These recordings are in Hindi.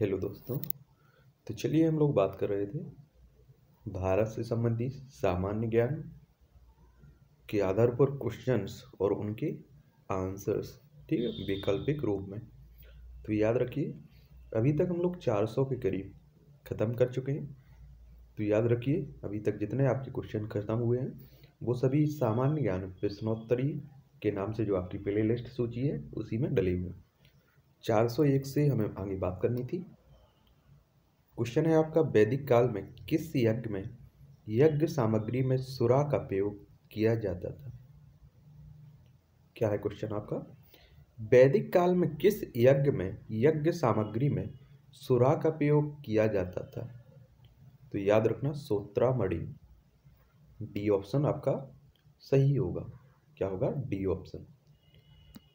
हेलो दोस्तों तो चलिए हम लोग बात कर रहे थे। भारत से संबंधित सामान्य ज्ञान के आधार पर क्वेश्चंस और उनके आंसर्स ठीक है, वैकल्पिक रूप में। तो याद रखिए, अभी तक हम लोग 400 के करीब ख़त्म कर चुके हैं। तो याद रखिए, अभी तक जितने आपके क्वेश्चन ख़त्म हुए हैं, वो सभी सामान्य ज्ञान प्रश्नोत्तरी के नाम से जो आपकी प्ले लिस्ट सूची है, उसी में डले हुए हैं। चार सौ एक से हमें आगे बात करनी थी। क्वेश्चन है आपका, वैदिक काल में किस यज्ञ में यज्ञ सामग्री में सुरा का प्रयोग किया जाता था? क्या है क्वेश्चन आपका? वैदिक काल में किस यज्ञ में, यज्ञ सामग्री में सुरा का प्रयोग किया जाता था? तो याद रखना सोत्रामणि डी ऑप्शन आपका सही होगा। क्या होगा? D option.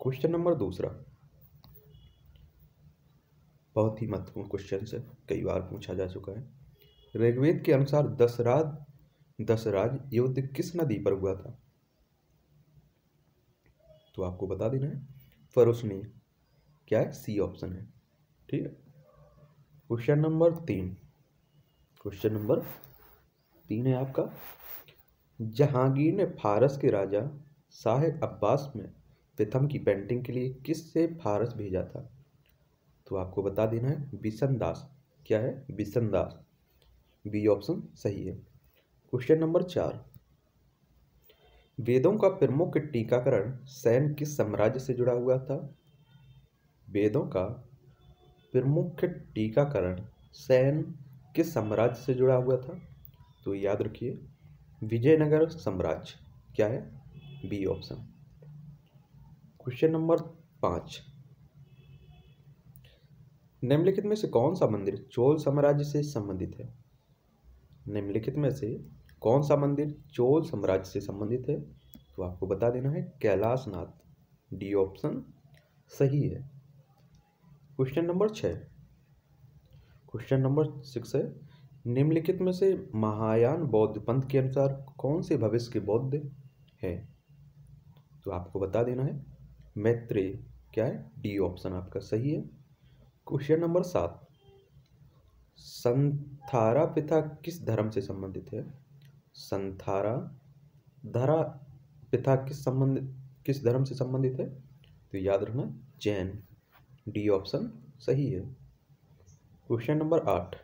क्वेश्चन नंबर दूसरा। बहुत ही महत्वपूर्ण क्वेश्चन है, कई बार पूछा जा चुका है। ऋग्वेद के अनुसार दशराज दशराज युद्ध किस नदी पर हुआ था? तो आपको बता देना है फरोशनी क्या है? सी ऑप्शन है, ठीक है? क्वेश्चन नंबर तीन क्वेश्चन नंबर तीन है आपका। जहांगीर ने फारस के राजा शाह अब्बास में प्रथम की पेंटिंग के लिए किससे फारस भेजा था? तो आपको बता देना है बिशन दास। क्या है? बिशन दास। बी ऑप्शन सही है। क्वेश्चन नंबर चार। वेदों का प्रमुख टीकाकरण सैन किस साम्राज्य से जुड़ा हुआ था? वेदों का प्रमुख टीकाकरण सैन किस साम्राज्य से जुड़ा हुआ था? तो याद रखिए, विजयनगर साम्राज्य। क्या है? B option. क्वेश्चन नंबर पाँच। निम्नलिखित में से कौन सा मंदिर चोल साम्राज्य से संबंधित है? निम्नलिखित में से कौन सा मंदिर चोल साम्राज्य से संबंधित है? तो आपको बता देना है, कैलाशनाथ। डी ऑप्शन सही है। क्वेश्चन नंबर छ क्वेश्चन नंबर सिक्स है। निम्नलिखित में से महायान बौद्ध पंथ के अनुसार कौन से भविष्य के बौद्ध है? तो आपको बता देना है, मैत्रेय। क्या है? डी ऑप्शन आपका सही है। क्वेश्चन नंबर सात। संथारा पिता किस धर्म से संबंधित है? संथारा, धरा पिता किस संबंध, किस धर्म से संबंधित है? तो याद रखना, जैन। डी ऑप्शन सही है। क्वेश्चन नंबर आठ।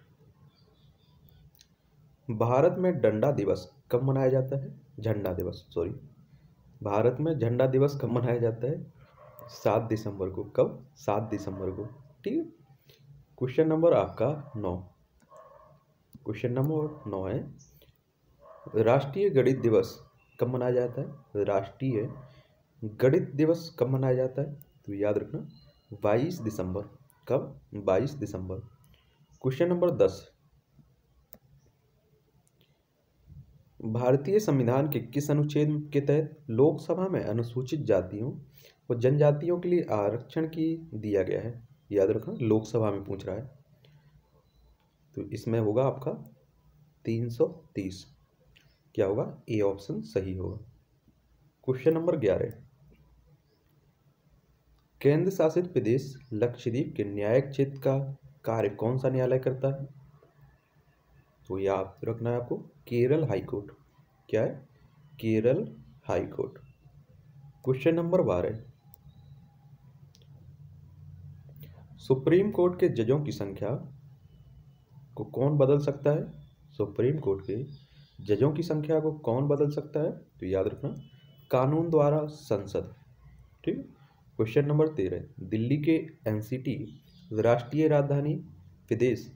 भारत में डंडा दिवस कब मनाया जाता है? झंडा दिवस सॉरी भारत में झंडा दिवस कब मनाया जाता है? सात दिसंबर को। कब? सात दिसंबर को। ठीक है। क्वेश्चन नंबर आपका नौ। क्वेश्चन नंबर नौ है। राष्ट्रीय गणित दिवस कब मनाया जाता है? राष्ट्रीय गणित दिवस कब मनाया जाता है? तो याद रखना, बाईस दिसंबर। कब? बाईस दिसंबर। क्वेश्चन नंबर दस। भारतीय संविधान के किस अनुच्छेद के तहत लोकसभा में अनुसूचित जातियों और जनजातियों के लिए आरक्षण की दिया गया है? याद रखना, लोकसभा में पूछ रहा है। तो इसमें होगा आपका तीन सौ तीस। क्या होगा? ए ऑप्शन सही होगा। क्वेश्चन नंबर ग्यारह। केंद्र शासित प्रदेश लक्षद्वीप के न्यायिक क्षेत्र का कार्य कौन सा न्यायालय करता है? तो याद रखना है आपको, केरल हाई कोर्ट। क्या है? Kerala high court. Question number बारह। सुप्रीम कोर्ट के जजों की संख्या को कौन बदल सकता है? सुप्रीम कोर्ट के जजों की संख्या को कौन बदल सकता है? तो याद रखना, कानून द्वारा संसद, ठीक क्वेश्चन नंबर तेरह, दिल्ली के एनसीटी राष्ट्रीय राजधानी विदेश,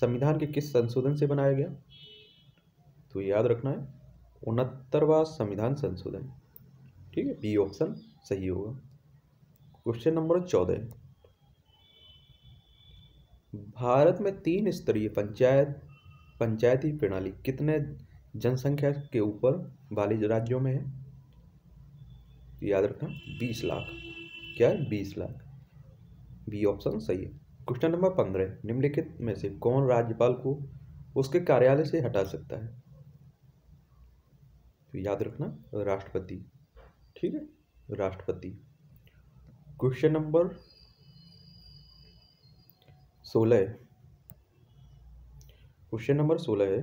संविधान के किस संशोधन से बनाया गया? तो याद रखना है, उनहत्तरवा संविधान संशोधन, ठीक है? बी ऑप्शन सही होगा। क्वेश्चन नंबर चौदह भारत में तीन स्तरीय पंचायत, पंचायती प्रणाली कितने जनसंख्या के ऊपर वाले राज्यों में है? याद रखना, बीस लाख। क्या है? बीस लाख। बी ऑप्शन सही है। क्वेश्चन नंबर पंद्रह, निम्नलिखित में से कौन राज्यपाल को उसके कार्यालय से हटा सकता है? तो याद रखना, राष्ट्रपति। ठीक है? राष्ट्रपति। क्वेश्चन नंबर सोलह क्वेश्चन नंबर सोलह है।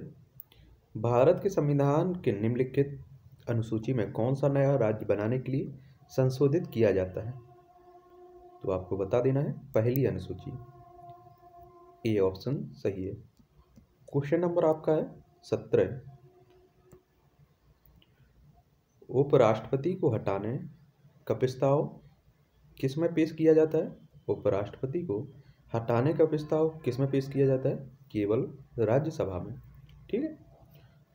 भारत के संविधान के निम्नलिखित अनुसूची में कौन सा नया राज्य बनाने के लिए संशोधित किया जाता है? तो आपको बता देना है, पहली अनुसूची। ए ऑप्शन सही है। क्वेश्चन नंबर आपका है सत्रह उपराष्ट्रपति को हटाने का प्रस्ताव किसमें पेश किया जाता है? उपराष्ट्रपति को हटाने का प्रस्ताव किसमें पेश किया जाता है? केवल राज्यसभा में। ठीक है?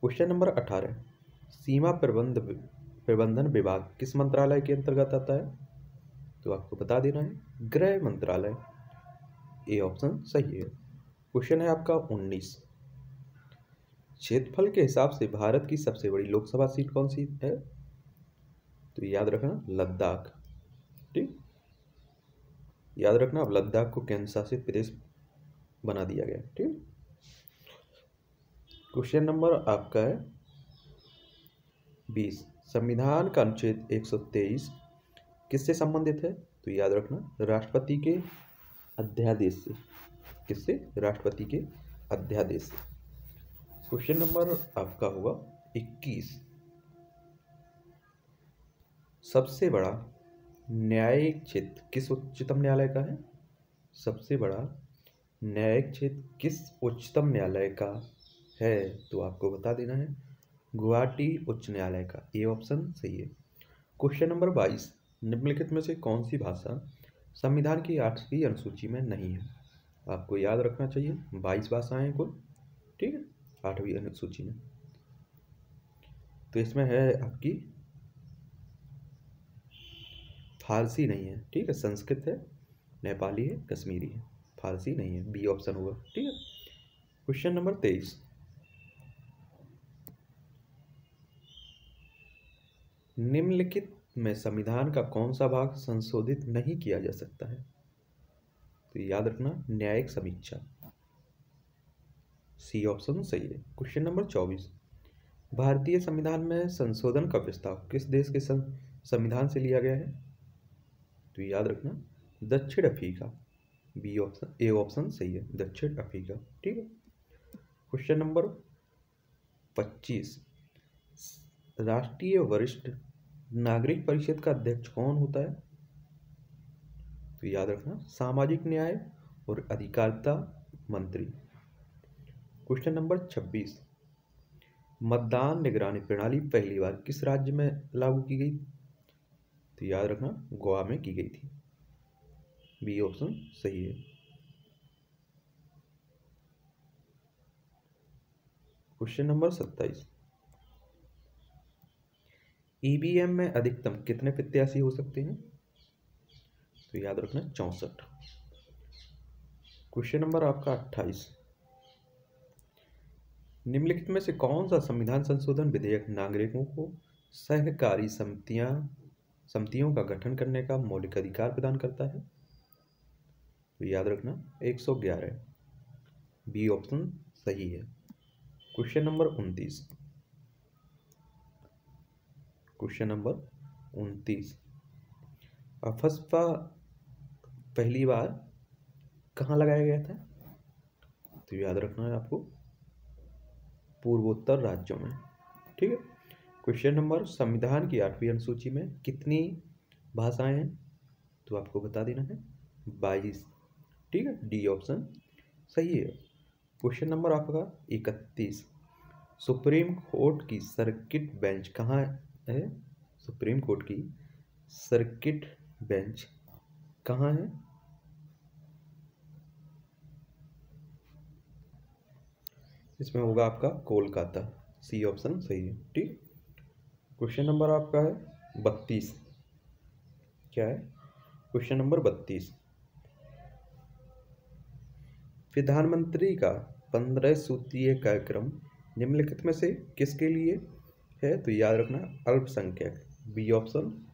क्वेश्चन नंबर अठारह। सीमा प्रबंध प्रबंधन विभाग किस मंत्रालय के अंतर्गत आता है? तो आपको बता देना है, गृह मंत्रालय। ए ऑप्शन सही है। क्वेश्चन है आपका उन्नीस। क्षेत्रफल के हिसाब से भारत की सबसे बड़ी लोकसभा सीट कौन सी है? तो याद रखना, लद्दाख। ठीक? याद रखना अब लद्दाख को केंद्र शासित प्रदेश बना दिया गया, ठीक क्वेश्चन नंबर आपका है बीस। संविधान का अनुच्छेद 123 किससे संबंधित है? तो याद रखना, राष्ट्रपति के अध्यादेश से। किससे? राष्ट्रपति के अध्यादेश से। क्वेश्चन नंबर आपका होगा 21 सबसे बड़ा न्यायिक क्षेत्र किस उच्चतम न्यायालय का है? सबसे बड़ा न्यायिक क्षेत्र किस उच्चतम न्यायालय का है? तो आपको बता देना है, गुवाहाटी उच्च न्यायालय का। ये ऑप्शन सही है। क्वेश्चन नंबर बाईस, निम्नलिखित में से कौन सी भाषा संविधान की आठवीं अनुसूची में नहीं है? आपको याद रखना चाहिए, बाईस भाषाएँ कुल, ठीक है? आठवीं अनुसूची में। तो इसमें है आपकी फारसी नहीं है, ठीक है? संस्कृत है, नेपाली है, कश्मीरी है। फारसी नहीं है बी ऑप्शन होगा, ठीक है? क्वेश्चन नंबर तेईस। निम्नलिखित में संविधान का कौन सा भाग संशोधित नहीं किया जा सकता है? तो याद रखना, न्यायिक समीक्षा। सी ऑप्शन सही है। क्वेश्चन नंबर चौबीस। भारतीय संविधान में संशोधन का प्रस्ताव किस देश के संविधान से लिया गया है? तो याद रखना, दक्षिण Africa B option A option सही है, दक्षिण अफ्रीका, ठीक है? क्वेश्चन नंबर पच्चीस। राष्ट्रीय वरिष्ठ नागरिक परिषद का अध्यक्ष कौन होता है? तो याद रखना, सामाजिक न्याय और अधिकारिता मंत्री। क्वेश्चन नंबर छब्बीस। मतदान निगरानी प्रणाली पहली बार किस राज्य में लागू की गई? तो याद रखना, गोवा में की गई थी। बी ऑप्शन सही है। क्वेश्चन नंबर सत्ताईस। ईवीएम में अधिकतम कितने प्रत्याशी हो सकते हैं? तो याद रखना, चौसठ। क्वेश्चन नंबर आपका अट्ठाईस। निम्नलिखित में से कौन सा संविधान संशोधन विधेयक नागरिकों को सहकारी समितियाँ समितियों का गठन करने का मौलिक अधिकार प्रदान करता है। तो याद रखना 111 बी ऑप्शन सही है। क्वेश्चन नंबर उनतीस। क्वेश्चन नंबर उनतीस। अफस्पा पहली बार कहाँ लगाया गया था? तो याद रखना है आपको, पूर्वोत्तर राज्यों में। ठीक है? क्वेश्चन नंबर, संविधान की आठवीं अनुसूची में कितनी भाषाएँ हैं? तो आपको बता देना है, बाईस। ठीक है, डी ऑप्शन। सही है। क्वेश्चन नंबर आपका इकतीस। सुप्रीम कोर्ट की सर्किट बेंच कहाँ है? सुप्रीम कोर्ट की सर्किट बेंच कहाँ है? इसमें होगा आपका कोलकाता। सी ऑप्शन सही है। ठीक। क्वेश्चन नंबर आपका है बत्तीस। क्या है? क्वेश्चन नंबर बत्तीस। प्रधानमंत्री का पंद्रह सूत्रीय कार्यक्रम निम्नलिखित में से किसके लिए है? तो याद रखना, अल्पसंख्यक। बी ऑप्शन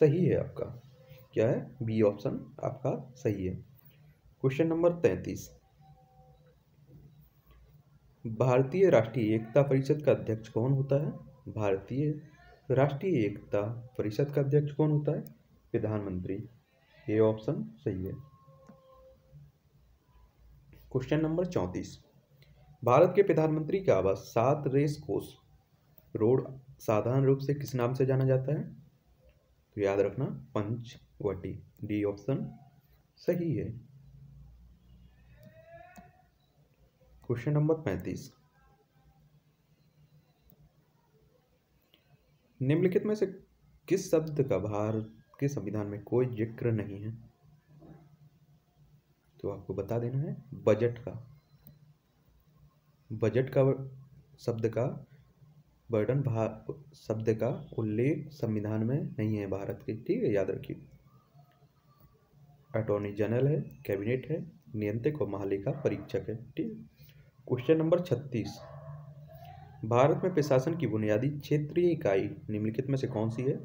सही है आपका। क्या है? बी ऑप्शन आपका सही है। क्वेश्चन नंबर तैंतीस। भारतीय राष्ट्रीय एकता परिषद का अध्यक्ष कौन होता है? भारतीय राष्ट्रीय एकता परिषद का अध्यक्ष कौन होता है? प्रधानमंत्री। ये ऑप्शन सही है। क्वेश्चन नंबर चौंतीस। भारत के प्रधानमंत्री का आवास सात रेस कोस रोड साधारण रूप से किस नाम से जाना जाता है? तो याद रखना, पंचवटी। डी ऑप्शन सही है। क्वेश्चन नंबर पैंतीस। निम्नलिखित में से किस शब्द का भारत के संविधान में कोई ज़िक्र नहीं है? तो आपको बता देना है, बजट का। बजट का शब्द का वर्णन शब्द का उल्लेख संविधान में नहीं है भारत के, ठीक है, याद रखिए। अटॉर्नी जनरल है, कैबिनेट है, नियंत्रक और महालेखा परीक्षक है, ठीक क्वेश्चन नंबर छत्तीस। भारत में प्रशासन की बुनियादी क्षेत्रीय इकाई निम्नलिखित में से कौन सी है?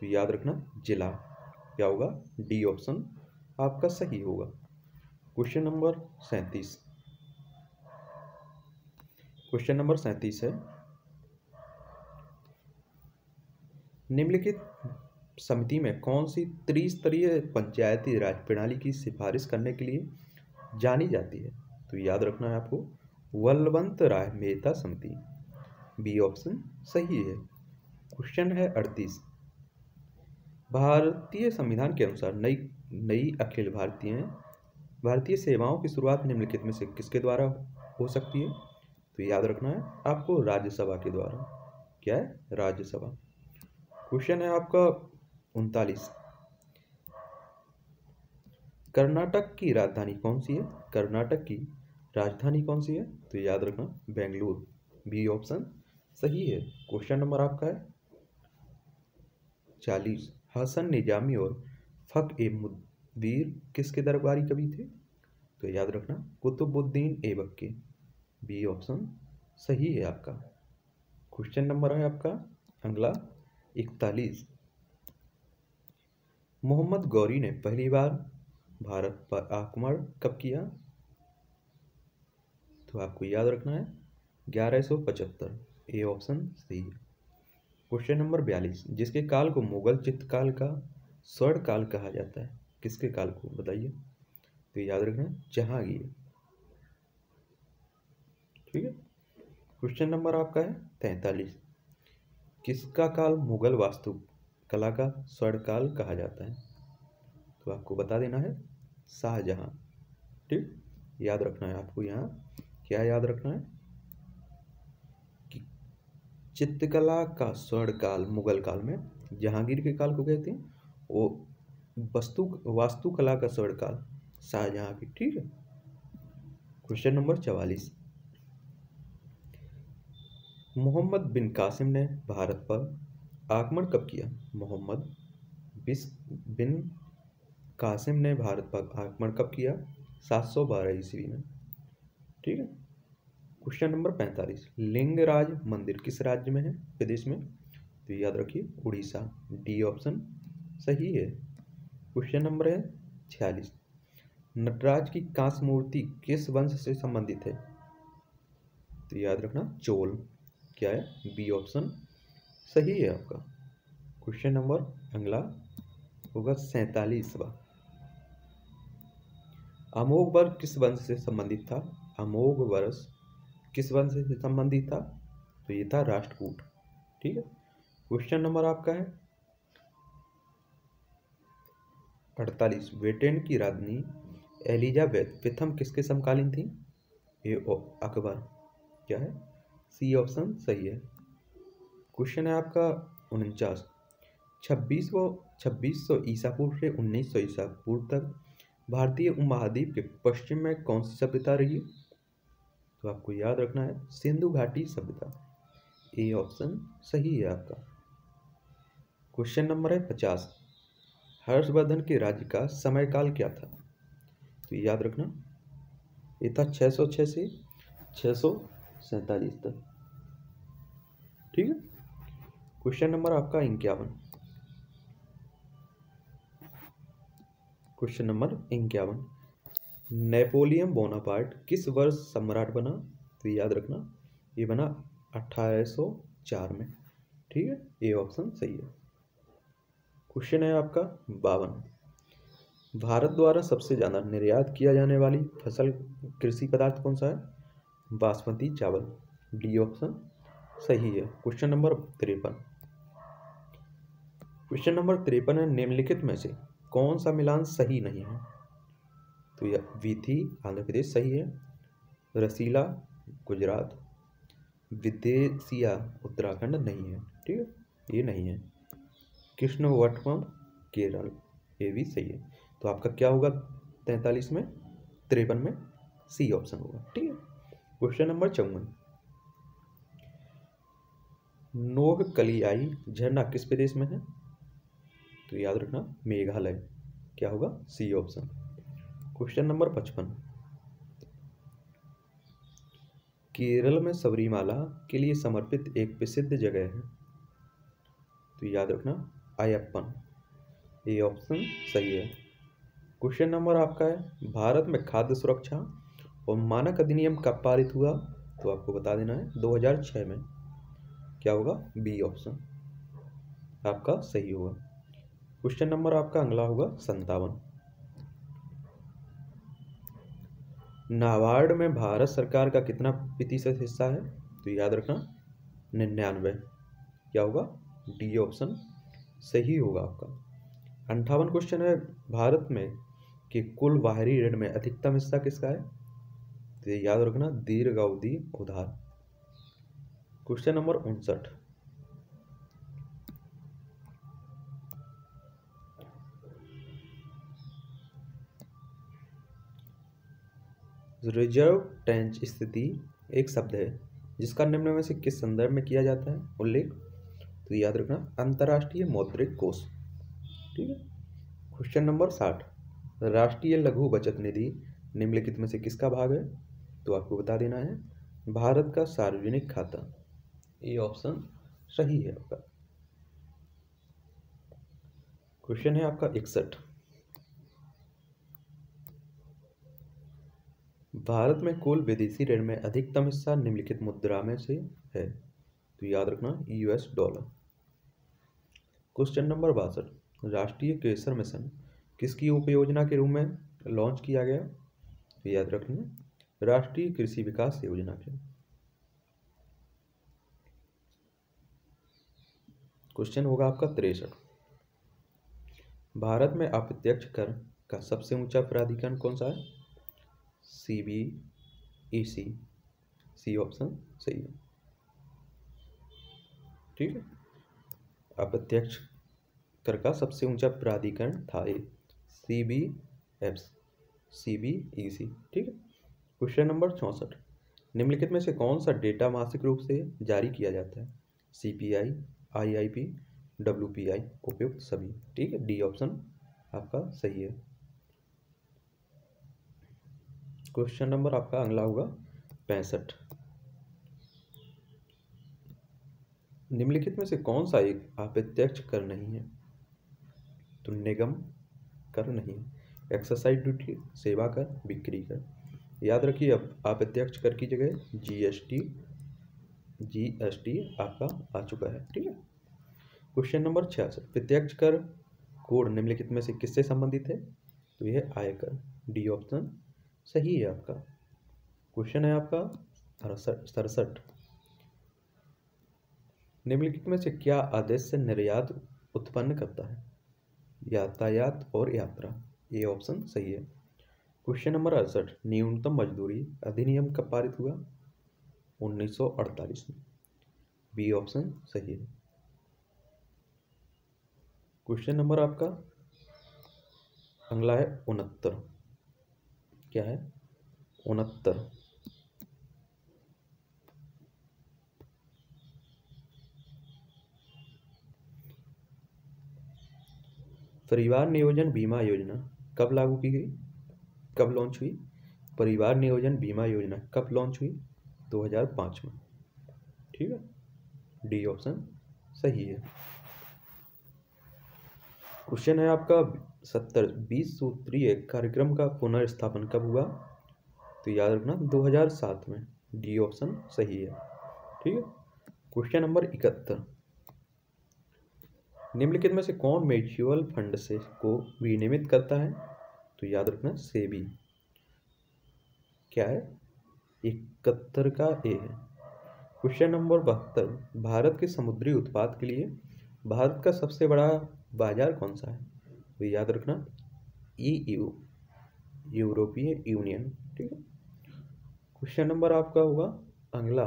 तो याद रखना, जिला। क्या होगा? D option. आपका सही होगा। क्वेश्चन नंबर सैंतीस। क्वेश्चन नंबर सैंतीस है। निम्नलिखित समिति में कौन सी त्रिस्तरीय पंचायती राज प्रणाली की सिफारिश करने के लिए जानी जाती है? तो याद रखना है आपको वल्लवंत राय मेहता समिति। बी ऑप्शन सही है। क्वेश्चन है अड़तीस। भारतीय संविधान के अनुसार नई नई अखिल भारतीय भारतीय सेवाओं की शुरुआत निम्नलिखित में से किसके द्वारा हो सकती है? तो याद रखना है आपको राज्यसभा के द्वारा। क्या है? राज्यसभा। क्वेश्चन है आपका उनतालीस। कर्नाटक की राजधानी कौन सी है? कर्नाटक की राजधानी कौन सी है? तो याद रखना, बेंगलुरु। बी ऑप्शन सही है। क्वेश्चन नंबर आपका है। चालीस। हसन निजामी और फ़क ए मुदीर किसके दरबारी कवि थे? तो याद रखना, कुतुबुद्दीन ऐबक के बी ऑप्शन सही है आपका। क्वेश्चन नंबर है आपका अगला, इकतालीस। मोहम्मद गौरी ने पहली बार भारत पर आक्रमण कब किया? तो आपको याद रखना है, ग्यारह सौ पचहत्तर। A option C. Question number बयालीस, जिसके काल को मुगल चित्रकाल का स्वर्ण काल कहा जाता है, किसके काल को बताइए? तो याद रखना, जहांगीर। ठीक है? क्वेश्चन नंबर आपका है तैतालीस। किसका काल मुगल वास्तु कला का स्वर्ण काल कहा जाता है? तो आपको बता देना है, शाहजहां। ठीक? याद रखना है आपको यहाँ। क्या याद रखना है? चित्रकला का स्वर्ण काल मुगल काल में, जहांगीर के काल को कहते हैं, वो वस्तु, वास्तुकला का स्वर्ण काल शाहजहां की, ठीक है? क्वेश्चन नंबर चवालीस। मोहम्मद बिन कासिम ने भारत पर आक्रमण कब किया? मोहम्मद बिस, बिन कासिम ने भारत पर आक्रमण कब किया? 712 ईस्वी में, ठीक है? क्वेश्चन नंबर पैंतालीस। लिंगराज मंदिर किस राज्य में है? प्रदेश में। तो याद रखिए, उड़ीसा। डी ऑप्शन सही है। क्वेश्चन नंबर है छियालीस। नटराज की कांस मूर्ति किस वंश से संबंधित है? तो याद रखना, चोल। क्या है? बी ऑप्शन सही है आपका। क्वेश्चन नंबर अगला होगा सैतालीसवा। अमोघ वर्ग किस वंश से संबंधित था? अमोघ वर्ष किस वंश से संबंधित था? तो ये था राष्ट्रकूट। ठीक है? क्वेश्चन नंबर आपका है? अड़तालीस। ब्रिटेन की राजनी एलिजाबेथ प्रथम किसके समकालीन थी? ये अकबर। क्या है? सी ऑप्शन सही है। क्वेश्चन है आपका उनचास। छब्बीस वो छब्बीस सौ ईसा पूर्व से उन्नीस सौ ईसा पूर्व तक भारतीय उपमहाद्वीप के पश्चिम में कौन सी सभ्यता रही तो आपको याद रखना है, सिंधु घाटी सभ्यता। ए ऑप्शन सही है आपका। क्वेश्चन नंबर है पचास। हर्षवर्धन के राज्य का समय काल क्या था? तो याद रखना, ये था छः सौ छः से छः सौ सैतालीस तक। ठीक है? क्वेश्चन नंबर आपका इक्यावन। क्वेश्चन नंबर इक्यावन। नेपोलियन बोनापार्ट किस वर्ष सम्राट बना तो याद रखना, ये बना 1804 में। ठीक है? ये ऑप्शन सही है। क्वेश्चन है आपका बावन। भारत द्वारा सबसे ज़्यादा निर्यात किया जाने वाली फ़सल कृषि पदार्थ कौन सा है? बासमती चावल। डी ऑप्शन सही है। क्वेश्चन नंबर तिरपन। क्वेश्चन नंबर तिरपन है, निम्नलिखित में से कौन सा मिलान सही नहीं है? तो यह विधि आंध्र प्रदेश, सही है। रसीला, गुजरात। विदेशिया, उत्तराखंड, नहीं है, ठीक है? ये नहीं है। कृष्ण वटम केरल। ये भी सही है। तो आपका क्या होगा? तैंतालीस में, तिरपन में, सी ऑप्शन होगा, ठीक है? क्वेश्चन नंबर चौवन। नोह कलियाई झरना किस प्रदेश में है? तो याद रखना, मेघालय। क्या होगा? C option. क्वेश्चन नंबर पचपन। केरल में सबरीमाला के लिए समर्पित एक प्रसिद्ध जगह है। तो याद रखना, अयप्पन। ये ऑप्शन सही है। क्वेश्चन नंबर आपका है, भारत में खाद्य सुरक्षा और मानक अधिनियम कब पारित हुआ? तो आपको बता देना है 2006 में। क्या होगा? बी ऑप्शन आपका सही होगा। क्वेश्चन नंबर आपका अगला होगा, संतावन। नाबार्ड में भारत सरकार का कितना प्रतिशत हिस्सा है? तो याद रखना, निन्यानवे। क्या होगा? डी ऑप्शन सही होगा आपका। अंठावन क्वेश्चन है भारत में कि कुल बाहरी ऋण में अधिकतम हिस्सा किसका है? तो याद रखना, दीर्घ अवधि उधार। क्वेश्चन नंबर उनसठ। रिज़र्व टेंच स्थिति एक शब्द है, जिसका निम्न में से किस संदर्भ में किया जाता है? उल्लेख। तो याद रखना, अंतर्राष्ट्रीय मौद्रिक कोष। ठीक है? क्वेश्चन नंबर साठ। राष्ट्रीय लघु बचत निधि निम्नलिखित में से किसका भाग है? तो आपको बता देना है, भारत का सार्वजनिक खाता। ये ऑप्शन सही है आपका। क्वेश्चन है आपका इकसठ। भारत में कुल विदेशी ऋण में अधिकतम हिस्सा निम्नलिखित मुद्रा में से है। तो याद रखना यूएस डॉलर क्वेश्चन नंबर बासठ। राष्ट्रीय केसर मिशन किसकी उपयोजना के रूप में लॉन्च किया गया? तो याद रखना, राष्ट्रीय कृषि विकास योजना के। क्वेश्चन होगा आपका तिरसठ। भारत में अप्रत्यक्ष कर का सबसे ऊँचा प्राधिकरण कौन सा है? सी बी ई सी सी ऑप्शन सही है ठीक है? अप्रत्यक्ष कर का सबसे ऊँचा प्राधिकरण था ये C B F C B E C ठीक है? क्वेश्चन नंबर चौंसठ. निम्नलिखित में से कौन सा डेटा मासिक रूप से जारी किया जाता है? C P I I I P W P I उपयुक्त सभी. ठीक है? डी ऑप्शन आपका सही है. क्वेश्चन नंबर आपका अगला होगा, पैंसठ। निम्नलिखित में से कौन सा एक अप्रत्यक्ष कर नहीं है? तो निगम कर नहीं एक्सरसाइज ड्यूटी, सेवा कर, बिक्री कर। याद रखिए अब अप्रत्यक्ष कर की जगह जीएसटी जीएसटी आपका आ चुका है, ठीक है? क्वेश्चन नंबर छियासठ, प्रत्यक्ष कर कोड निम्नलिखित में से किससे संबंधित है? तो यह आयकर, डी ऑप्शन सही है आपका। क्वेश्चन है आपका सड़सठ। निम्नलिखित में से क्या आदेश से निर्यात उत्पन्न करता है? यातायात और यात्रा, ये ऑप्शन सही है। क्वेश्चन नंबर अड़सठ, न्यूनतम मजदूरी अधिनियम कब पारित हुआ? 1948 में। बी ऑप्शन सही है। क्वेश्चन नंबर आपका अगला है उनहत्तर। क्या है? उनहत्तर। परिवार नियोजन बीमा योजना कब लागू की गई? कब लॉन्च हुई? परिवार नियोजन बीमा योजना कब लॉन्च हुई? 2005 में। ठीक है? डी ऑप्शन सही है। क्वेश्चन है आपका सत्तर, बीस सूत्रीय कार्यक्रम का पुनर्स्थापन कब हुआ? तो याद रखना 2007 में। डी ऑप्शन सही है। ठीक है? क्वेश्चन नंबर इकहत्तर। निम्नलिखित में से कौन म्यूचुअल फंड से को विनियमित करता है? तो याद रखना, सेबी। क्या है? इकहत्तर का ए है। क्वेश्चन नंबर बहत्तर। भारत के समुद्री उत्पाद के लिए भारत का सबसे बड़ा बाज़ार कौन सा है? तो याद रखना ई यू यूरोपीय यूनियन, ठीक है? क्वेश्चन नंबर आपका होगा अगला,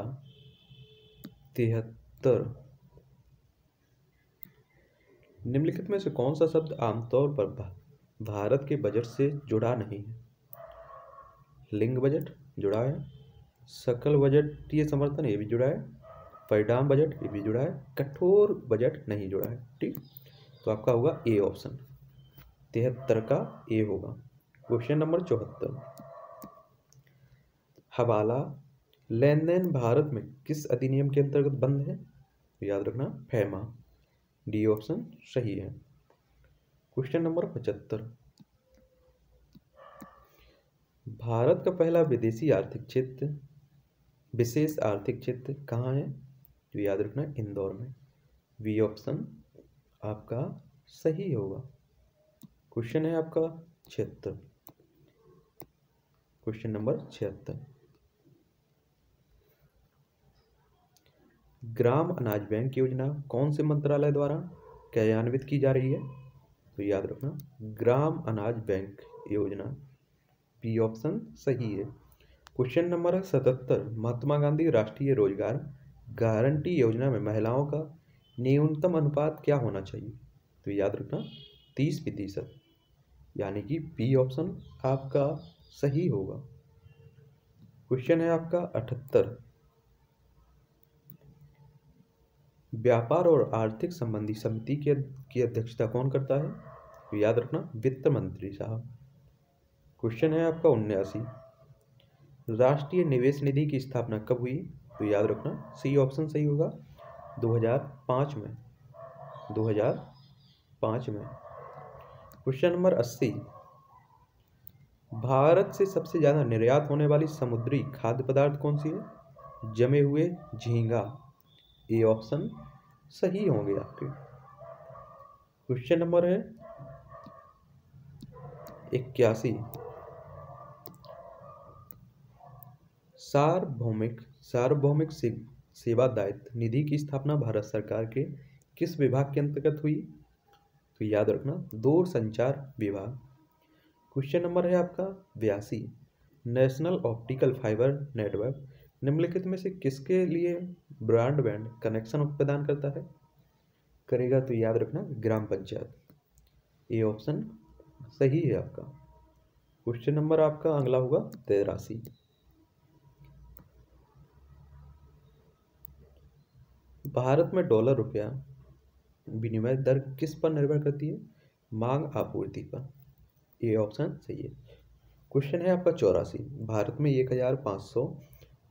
तिहत्तर। निम्नलिखित में से कौन सा शब्द आमतौर पर भारत के बजट से जुड़ा नहीं है? लिंग बजट जुड़ा है, सकल बजटीय समर्थन ये भी जुड़ा है, परिणाम बजट ये भी जुड़ा है, कठोर बजट नहीं जुड़ा है, ठीक? तो आपका होगा ए ऑप्शन तिहत्तर का ए होगा। क्वेश्चन नंबर चौहत्तर। हवाला लेन देन भारत में किस अधिनियम के अंतर्गत बंद है? तो याद रखना फैमा डी ऑप्शन सही है। क्वेश्चन नंबर पचहत्तर। भारत का पहला विदेशी आर्थिक क्षेत्र, विशेष आर्थिक क्षेत्र कहाँ है? तो याद रखना, इंदौर में। वी ऑप्शन आपका सही होगा। क्वेश्चन है आपका छिहत्तर। क्वेश्चन नंबर छिहत्तर। ग्राम अनाज बैंक योजना कौन से मंत्रालय द्वारा क्रियान्वित की जा रही है? तो याद रखना, ग्राम अनाज बैंक योजना। बी ऑप्शन सही है। क्वेश्चन नंबर सतहत्तर, महात्मा गांधी राष्ट्रीय रोज़गार गारंटी योजना में महिलाओं का न्यूनतम अनुपात क्या होना चाहिए? तो याद रखना तीस प्रतिशत, यानी कि बी ऑप्शन आपका सही होगा। क्वेश्चन है आपका अठहत्तर। व्यापार और आर्थिक संबंधी समिति के, की अध्यक्षता कौन करता है? तो याद रखना, वित्त मंत्री साहब। क्वेश्चन है आपका उन्यासी। राष्ट्रीय निवेश निधि की स्थापना कब हुई? तो याद रखना सी ऑप्शन सही होगा 2005 में। 2005 में। क्वेश्चन नंबर 80 भारत से सबसे ज़्यादा निर्यात होने वाली समुद्री खाद्य पदार्थ कौन सी है? जमे हुए झींगा। ए ऑप्शन सही होंगे आपके। क्वेश्चन नंबर है इक्यासी। सार्वभौमिक सार्वभौमिक सेवा दायित्व निधि की स्थापना भारत सरकार के किस विभाग के अंतर्गत हुई? तो याद रखना, दूर संचार विभाग। क्वेश्चन नंबर है आपका, बयासी। नेशनल ऑप्टिकल फाइबर नेटवर्क निम्नलिखित में से किसके लिए ब्रॉडबैंड कनेक्शन प्रदान करता है? करेगा तो याद रखना, ग्राम पंचायत। ये ऑप्शन सही है आपका। क्वेश्चन नंबर आपका अगला होगा, तेरासी। भारत में डॉलर रुपया विनिमय दर किस पर निर्भर करती है? मांग आपूर्ति पर। ये ऑप्शन सही है। क्वेश्चन है आपका चौरासी। भारत में एक हज़ार पाँच सौ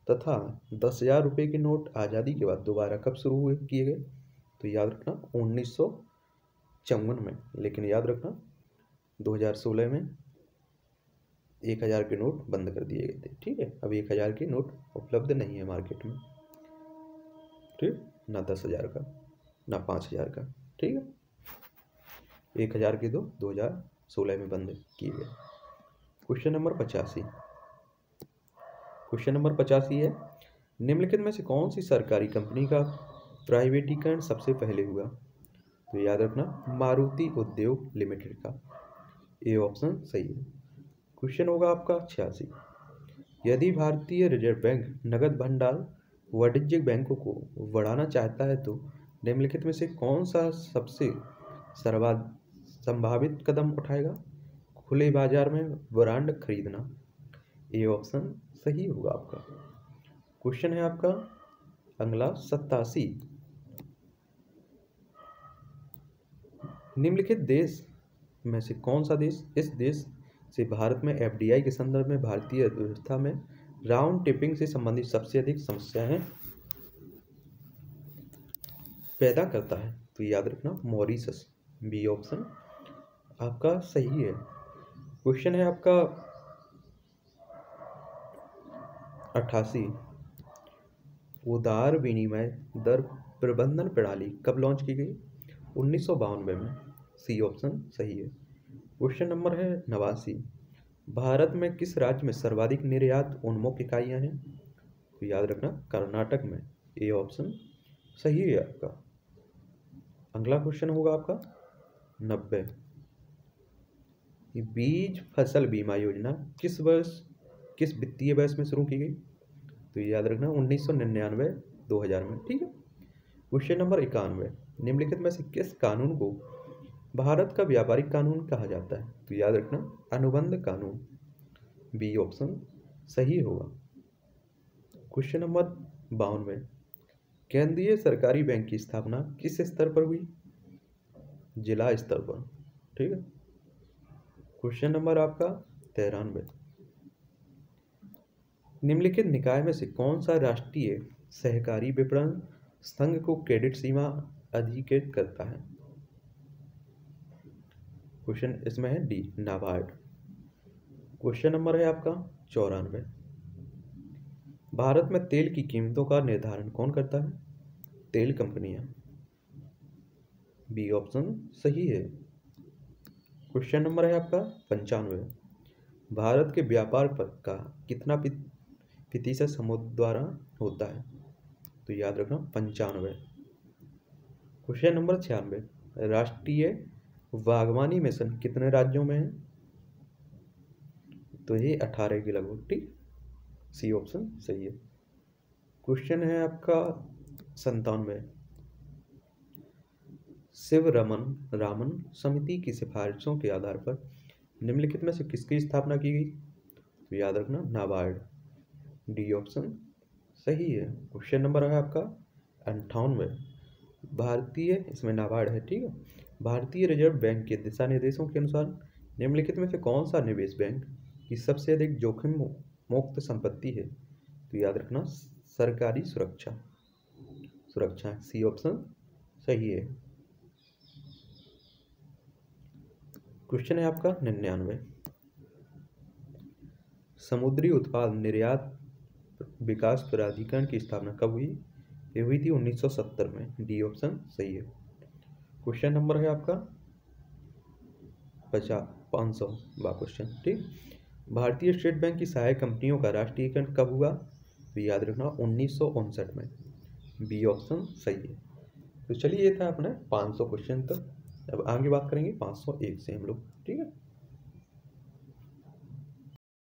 तथा दस हज़ार रुपये के नोट आज़ादी के बाद दोबारा कब शुरू हुए, किए गए? तो याद रखना, उन्नीस सौ चौवन में। लेकिन याद रखना 2016 में एक हज़ार के नोट बंद कर दिए गए थे। ठीक है, अब एक हज़ार के नोट उपलब्ध नहीं है मार्केट में। ठीक, ना दस हज़ार का। ना पाँच हज़ार का, ठीक है? एक हज़ार के दो दो हज़ार सोलह में बंद किए गए। क्वेश्चन नंबर पचासी। क्वेश्चन नंबर पचासी है, निम्नलिखित में से कौन सी सरकारी कंपनी का प्राइवेटीकरण सबसे पहले हुआ? तो याद रखना, मारुति उद्योग लिमिटेड का। ए ऑप्शन सही है। क्वेश्चन होगा आपका छियासी। यदि भारतीय रिज़र्व बैंक नगद भंडार वाणिज्यिक बैंकों को बढ़ाना चाहता है तो निम्नलिखित में से कौन सा सबसे सर्वा संभावित कदम उठाएगा? खुले बाज़ार में ब्रांड खरीदना। ये ऑप्शन सही होगा आपका। क्वेश्चन है आपका अगला सत्तासी। निम्नलिखित देश में से कौन सा देश, इस देश से भारत में एफडीआई के संदर्भ में भारतीय अर्थव्यवस्था में राउंड टिपिंग से संबंधित सबसे अधिक समस्याएँ पैदा करता है तो याद रखना मॉरिसस बी ऑप्शन, आपका सही है। क्वेश्चन है आपका अट्ठासी। उदार विनिमय दर प्रबंधन प्रणाली कब लॉन्च की गई? उन्नीस में। सी ऑप्शन सही है। क्वेश्चन नंबर है नवासी। भारत में किस राज्य में सर्वाधिक निर्यात उन्मुख इकाइयाँ हैं? तो याद रखना कर्नाटक में। ए ऑप्शन सही है आपका। अगला क्वेश्चन होगा आपका नब्बे। बीज फ़सल बीमा योजना किस वर्ष, किस वित्तीय वर्ष में शुरू की गई? तो याद रखना, उन्नीस सौ निन्यानवे, दो हज़ार में, ठीक है? क्वेश्चन नंबर इक्यानवे। निम्नलिखित में से किस कानून को भारत का व्यापारिक कानून कहा जाता है? तो याद रखना, अनुबंध कानून। बी ऑप्शन सही होगा। क्वेश्चन नंबर बावनवे केंद्रीय सरकारी बैंक की स्थापना किस स्तर पर हुई? जिला स्तर पर, ठीक है? क्वेश्चन नंबर आपका तेरानवे। निम्नलिखित निकाय में से कौन सा राष्ट्रीय सहकारी विपणन संघ को क्रेडिट सीमा अधिकृत करता है? क्वेश्चन इसमें है डी नाबार्ड क्वेश्चन नंबर है आपका चौरानवे। भारत में तेल की कीमतों का निर्धारण कौन करता है? तेल कंपनियाँ। बी ऑप्शन सही है। क्वेश्चन नंबर है आपका पंचानवे। भारत के व्यापार पर का कितना प्रतिशत समुद्र द्वारा होता है? तो याद रखना पंचानवे। क्वेश्चन नंबर छियानवे। राष्ट्रीय बागवानी मिशन कितने राज्यों में है? तो ये अठारह के लगभग, ठीक? सी ऑप्शन सही है। क्वेश्चन है आपका संतानवे। शिव रमन, रामन समिति की सिफारिशों के आधार पर निम्नलिखित में से किसकी स्थापना की गई? तो याद रखना, नाबार्ड। डी ऑप्शन सही है। क्वेश्चन नंबर है आपका अंठानवे। भारतीय, इसमें नाबार्ड है, ठीक है? भारतीय रिज़र्व बैंक के दिशा निर्देशों के अनुसार निम्नलिखित में से कौन सा निवेश बैंक की सबसे अधिक जोखिम मुक्त संपत्ति है तो याद रखना सरकारी सुरक्षा। सुरक्षा सी ऑप्शन सही है। क्वेश्चन है आपका निन्यानवे। समुद्री उत्पाद निर्यात विकास प्राधिकरण की स्थापना कब हुई? ये हुई थी 1970 में। डी ऑप्शन सही है। क्वेश्चन नंबर है आपका पचास, पाँच सौ क्वेश्चन ठीक? भारतीय स्टेट बैंक की सहायक कंपनियों का राष्ट्रीयकरण कब हुआ? तो याद रखना, उन्नीस सौ उनसठ में। बी ऑप्शन सही है। तो चलिए, ये था अपना 500 क्वेश्चन तक अब आगे बात करेंगे 501 से हम लोग, ठीक है?